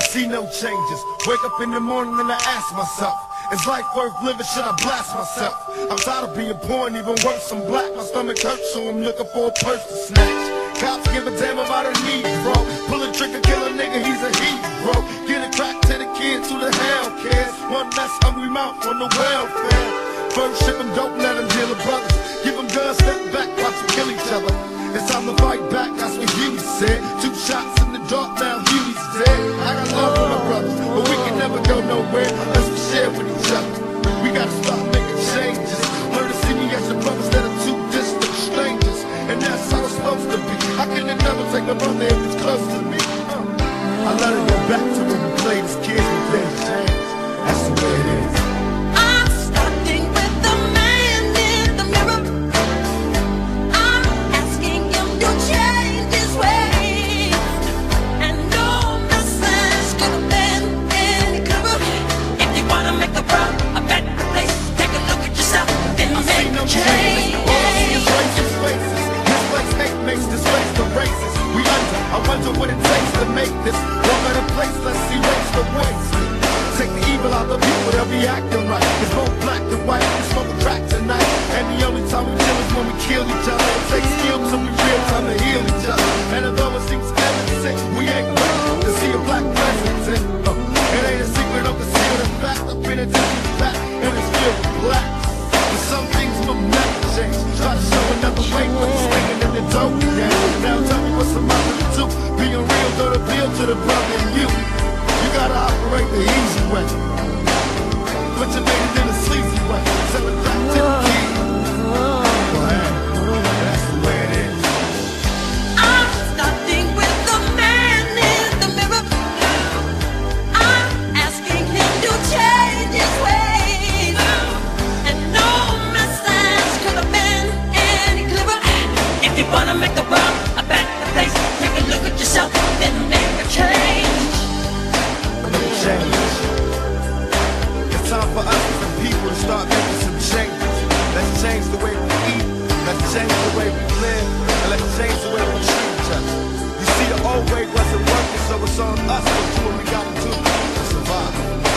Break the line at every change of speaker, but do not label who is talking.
see no changes. Wake up in the morning and I ask myself, is life worth living? Should I blast myself? I'm tired of being poor and even worse, I'm black. My stomach hurts, so I'm looking for a purse to snatch. Cops give a damn about a need, bro. Pull a trigger, kill a nigga, he's a hero. Get a crack to the kids who the hell cares. One less hungry mouth on the welfare. First ship them dope, let them deal with brothers. Give them guns, step back, watch them kill each other. It's time to fight back, that's what Huey said. Two shots in the dark, now brothers, but we can never go nowhere the they'll be acting right. It's both black and white. We smoking crack tonight. And the only time we chill is when we kill each other. It takes skill to we real time to heal each other. And although it seems evident, we ain't ready to see a black president. Uh, it ain't a secret the seal the fact. I've been a distant fact, and it's with black. But some things will never change. Try to show another way, but you're swinging in the dope game. Now tell me what's I'm out to do. Being real, the bill to the brother and you. You gotta operate the easy way. Live. And let's change the way we treat each other. You see, the old way wasn't working, so it's on us to do what we gotta do to survive.